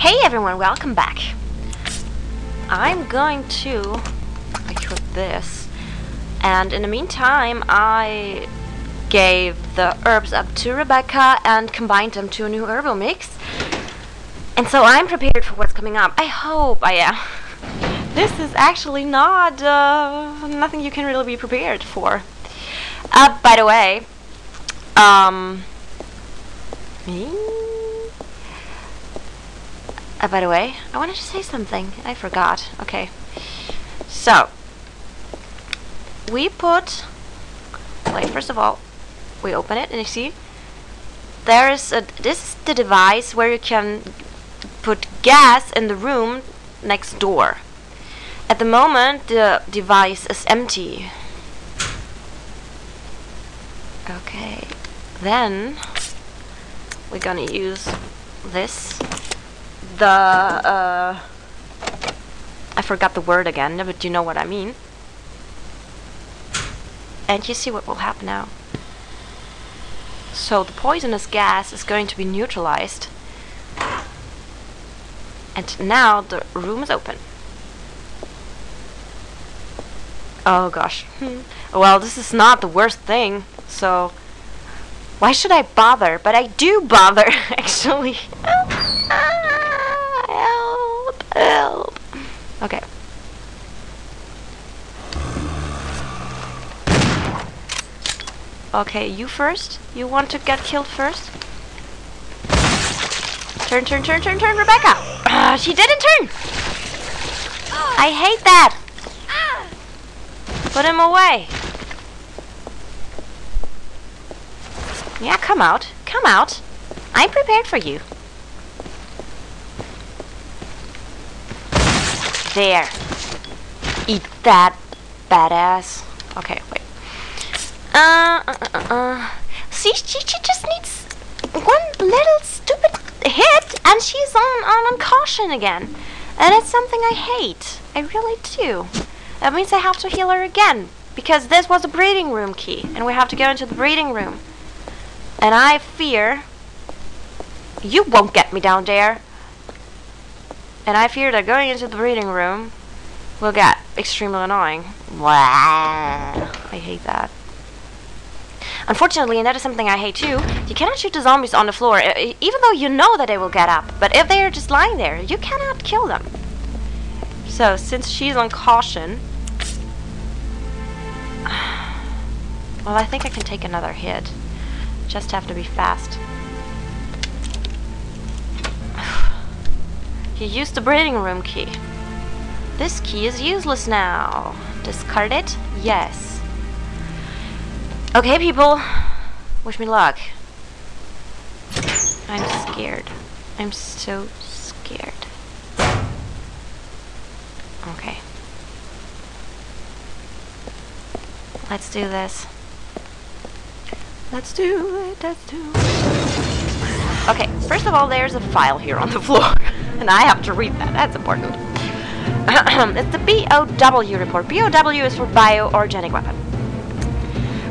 Hey everyone, welcome back. I'm going to equip this, and in the meantime, I gave the herbs up to Rebecca and combined them to a new herbal mix. And so I'm prepared for what's coming up. I hope I am. This is actually not uh, nothing you can really be prepared for. Uh, by the way, um, uh, by the way, I wanted to say something. I forgot. Okay. So, we put, wait, first of all, we open it and you see, there is a, this is the device where you can put gas in the room next door. At the moment, the device is empty. Okay, then we're gonna use this. The, uh, I forgot the word again, but you know what I mean. And you see what will happen now. So the poisonous gas is going to be neutralized. And now the room is open. Oh gosh. Hmm. Well, this is not the worst thing, so why should I bother? But I do bother, actually. Okay. Okay, you first? You want to get killed first? Turn, turn, turn, turn, turn, Rebecca! Uh, she didn't turn! I hate that! Put him away. Yeah, come out. Come out. I'm prepared for you. There. Eat that, badass. Okay, wait. Uh, uh, uh, uh. See, she, she just needs one little stupid hit and she's on, on, on caution again. And it's something I hate. I really do. That means I have to heal her again. Because this was a breeding room key. And we have to go into the breeding room. And I fear... You won't get me down there. And I fear that going into the breeding room will get extremely annoying. Wow, I hate that. Unfortunately, and that is something I hate too, you cannot shoot the zombies on the floor, even though you know that they will get up. But if they are just lying there, you cannot kill them. So, since she's on caution, well, I think I can take another hit. Just have to be fast. You used the breeding room key. This key is useless now. Discard it? Yes. Okay, people. Wish me luck. I'm scared. I'm so scared. Okay. Let's do this. Let's do it, let's do it. Okay, first of all, there's a file here on the floor. and I have to read that, that's important. it's the BOW report. BOW is for bioorganic weapon.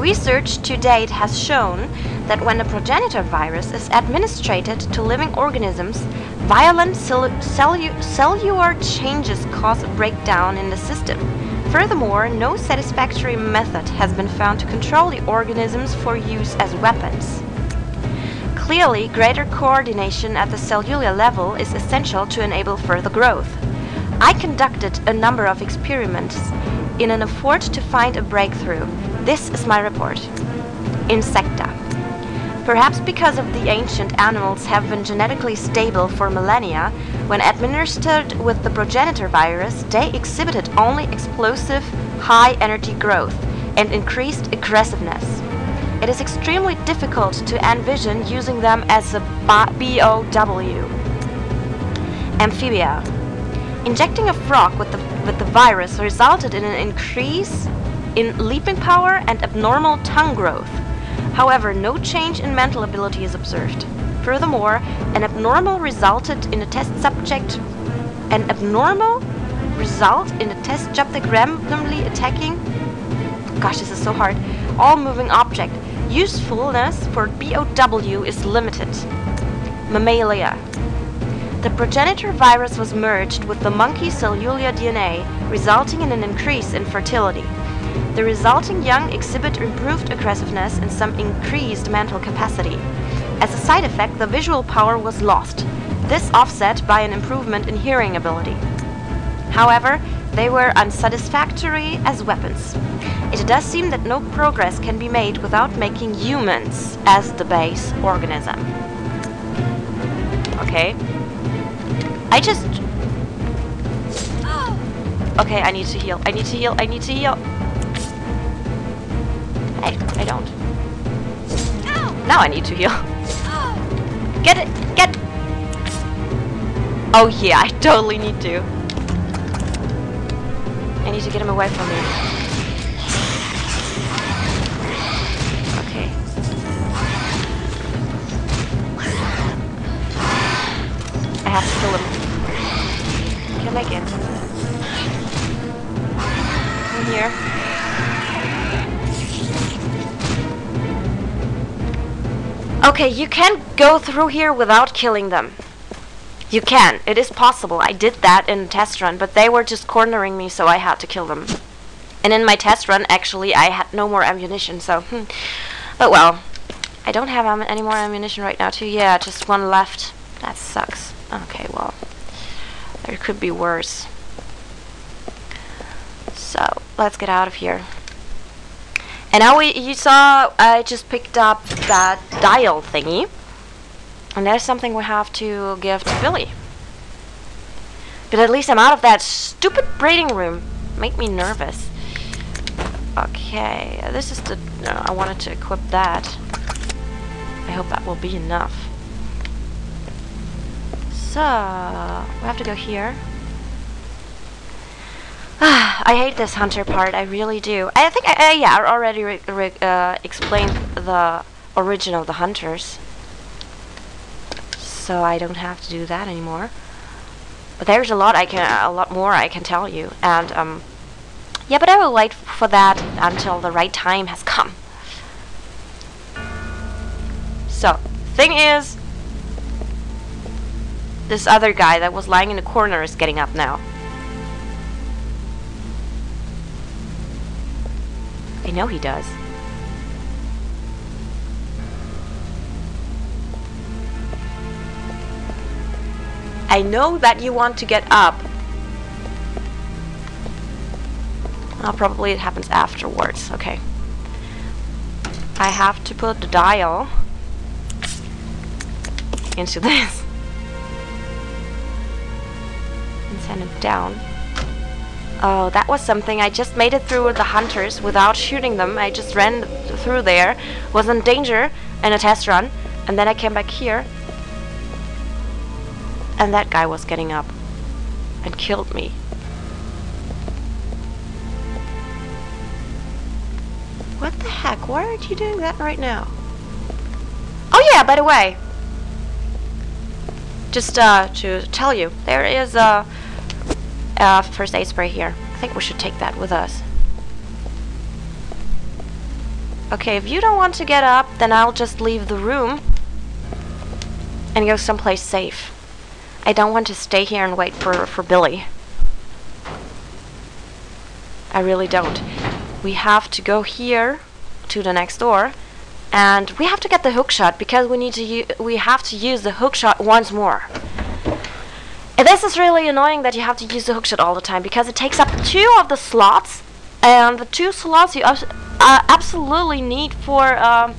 Research to date has shown that when a progenitor virus is administered to living organisms, violent cell cellu cellular changes cause a breakdown in the system. Furthermore, no satisfactory method has been found to control the organisms for use as weapons. Clearly, greater coordination at the cellular level is essential to enable further growth. I conducted a number of experiments in an effort to find a breakthrough. This is my report. Insecta. Perhaps because of the ancient animals have been genetically stable for millennia, when administered with the progenitor virus, they exhibited only explosive, high energy growth and increased aggressiveness. It is extremely difficult to envision using them as a BOW. Amphibia. Injecting a frog with the, with the virus resulted in an increase in leaping power and abnormal tongue growth. However, no change in mental ability is observed. Furthermore, an abnormal resulted in a test subject an abnormal result in a test subject randomly attacking gosh this is so hard all moving object usefulness for BOW is limited mammalia The progenitor virus was merged with the monkey cellular DNA, resulting in an increase in fertility. The resulting young exhibit improved aggressiveness and some increased mental capacity. As a side effect, the visual power was lost, this offset by an improvement in hearing ability. However, they were unsatisfactory as weapons. It does seem that no progress can be made without making humans as the base organism. Okay. I just... Okay, I need to heal. I need to heal. I need to heal. Hey, I don't. Now I need to heal. Get it! Get Oh yeah, I totally need to. I need to get him away from me. Okay, you can go through here without killing them. You can. It is possible. I did that in test run, but they were just cornering me, so I had to kill them. And in my test run, actually, I had no more ammunition, so... Hmm. But well, I don't have any more ammunition right now, too. Yeah, just one left. That sucks. Okay, well, there could be worse. So, let's get out of here. And now we, you saw I just picked up that dial thingy. And that's something we have to give to Billy. But at least I'm out of that stupid breeding room. Make me nervous. Okay, this is the... No, I wanted to equip that. I hope that will be enough. So, we have to go here. I hate this hunter part, I really do. I think, I, uh, yeah, I already uh, explained the origin of the hunters. So I don't have to do that anymore. But there's a lot I can, a lot more I can tell you. And, um, yeah, but I will wait for that until the right time has come. So, thing is, this other guy that was lying in the corner is getting up now. I know he does. I know that you want to get up. Well, probably it happens afterwards. Okay. I have to put the dial into this. And send it down. Oh, that was something. I just made it through the hunters without shooting them. I just ran through there, was in danger in a test run, and then I came back here. And that guy was getting up and killed me. What the heck? Why aren't you doing that right now? Oh yeah, by the way. Just uh, to tell you, there is a uh, Uh, first aid spray here. I think we should take that with us. Okay, if you don't want to get up, then I'll just leave the room and go someplace safe. I don't want to stay here and wait for, for Billy. I really don't. We have to go here to the next door and we have to get the hookshot because we need to we have to use the hookshot once more. This is really annoying that you have to use the hookshot all the time because it takes up two of the slots, and the two slots you uh, absolutely need for um,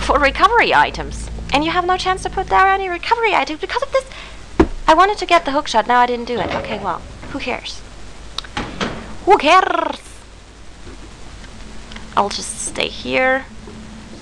for recovery items, and you have no chance to put there any recovery items because of this. I wanted to get the hookshot, now I didn't do it. Okay, well, who cares? Who cares? I'll just stay here.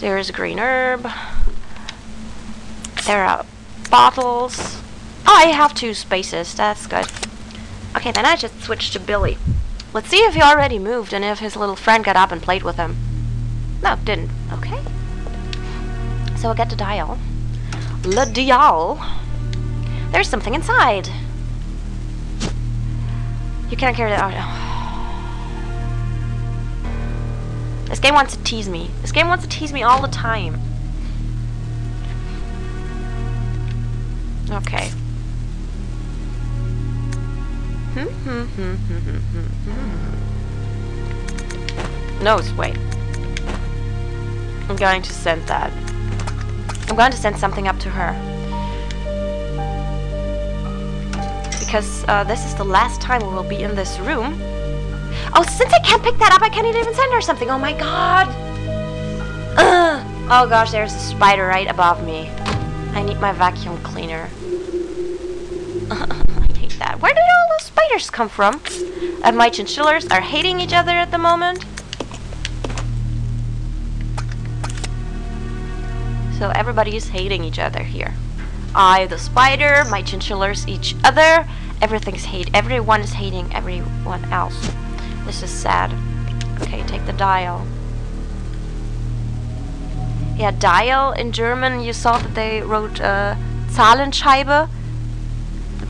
There's a green herb. There are bottles. Oh, I have two spaces. That's good. Okay, then I just switch to Billy. Let's see if he already moved and if his little friend got up and played with him. No, didn't. Okay. So we'll get to dial. Le dial. There's something inside. You can't carry that. Oh, This game wants to tease me. This game wants to tease me all the time. Okay. Nose, wait. I'm going to send that. I'm going to send something up to her. Because uh, this is the last time we will be in this room. Oh, since I can't pick that up, I can't even send her something. Oh my god. Ugh. Oh gosh, there's a spider right above me. I need my vacuum cleaner. I hate that. Where did all spiders come from? And my chinchillas are hating each other at the moment. So everybody is hating each other here. I, the spider, my chinchillas, each other. Everything's hate. Everyone is hating everyone else. This is sad. Okay, take the dial. Yeah, dial in German, you saw that they wrote uh, Zahlenscheibe.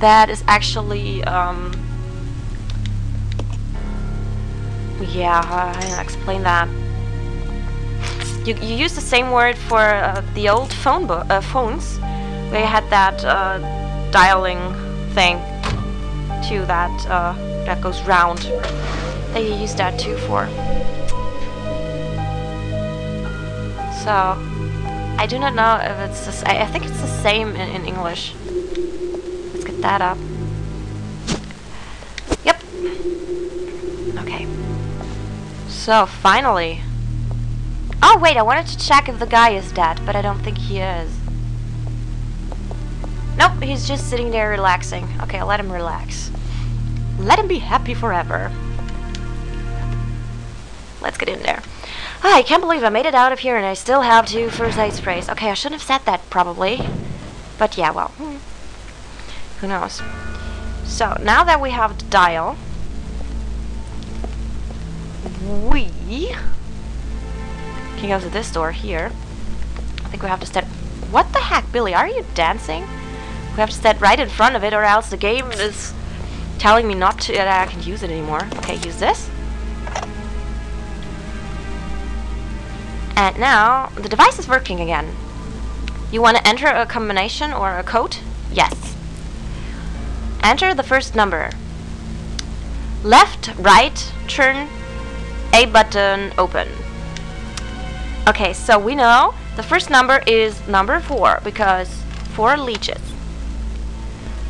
That is actually, um, yeah, how do I explain that? You, you use the same word for uh, the old phone uh, phones, you had that uh, dialing thing, too, that, uh, that goes round. They use that too for. So, I do not know if it's the I, I think it's the same in, in English. That up. Yep. Okay. So, finally. Oh, wait, I wanted to check if the guy is dead, but I don't think he is. Nope, he's just sitting there relaxing. Okay, I'll let him relax. Let him be happy forever. Let's get in there. Oh, I can't believe I made it out of here and I still have two first aid sprays. Okay, I shouldn't have said that probably. But yeah, well, hmm. Who knows. So, now that we have the dial, we can go to this door here. I think we have to step... What the heck, Billy? Are you dancing? We have to step right in front of it or else the game is telling me not to, that I can use it anymore. Okay, use this. And now, the device is working again. You want to enter a combination or a code? Yes. Enter the first number. Left, right, turn, A button, open. Okay, so we know the first number is number 4 because 4 leeches.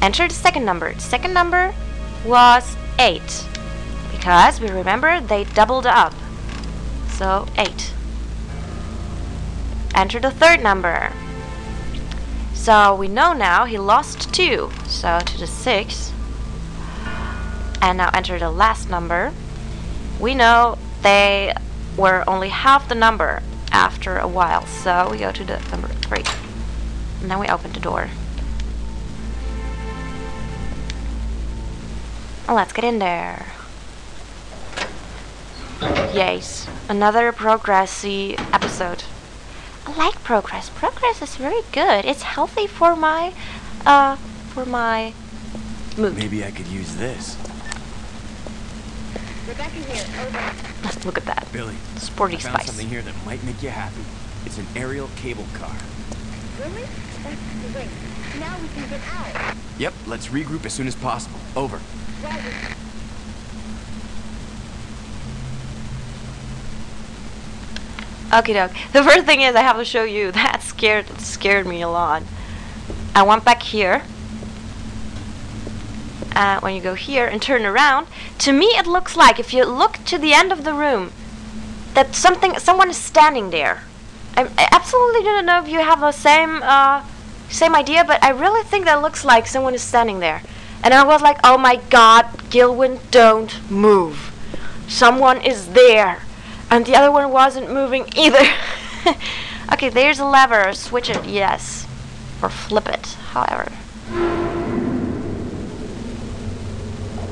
Enter the second number. The second number was 8 because we remember they doubled up. So 8 enter the third number. So we know now he lost 2, so to the 6. And now enter the last number. We know they were only half the number after a while, so we go to the number 3. And then we open the door. let's get in there. Yes, another progressy episode. I like progress. Progress is very good. It's healthy for my, uh, for my mood. Maybe I could use this. Rebecca here. Over. Look at that. Billy, Sporty I found spice. something here that might make you happy. It's an aerial cable car. Really? That's great. Now we can get out. Yep, let's regroup as soon as possible. Over. Roger. Okay, doke. The first thing is I have to show you that scared scared me a lot. I went back here. Uh, when you go here and turn around, to me it looks like if you look to the end of the room, that something someone is standing there. I, I absolutely don't know if you have the same uh, same idea, but I really think that looks like someone is standing there. And I was like, oh my god, Gilwen, don't move. Someone is there. And the other one wasn't moving either. okay, there's a lever. Switch it, yes. Or flip it, however.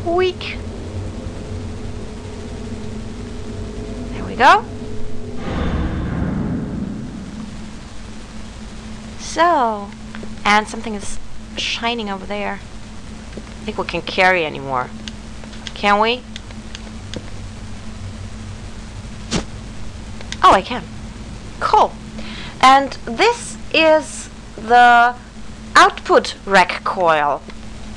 Weak. There we go. So, and something is shining over there. I think we can carry anymore. Can we? Oh, I can. Cool. And this is the output rec coil.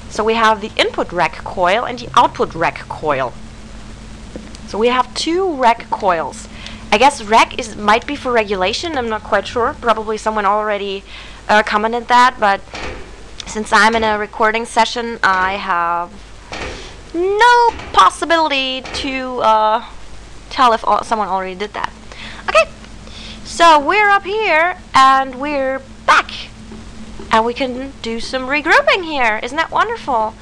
So we have the input rec coil and the output rec coil. So we have two rec coils. I guess rec is might be for regulation. I'm not quite sure. Probably someone already uh, commented that, but since I'm in a recording session, I have no possibility to uh, tell if someone already did that. Okay, so we're up here and we're back. And we can do some regrouping here. Isn't that wonderful?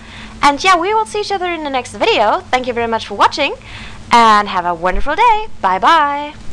And yeah, we will see each other in the next video. Thank you very much for watching and have a wonderful day. Bye bye.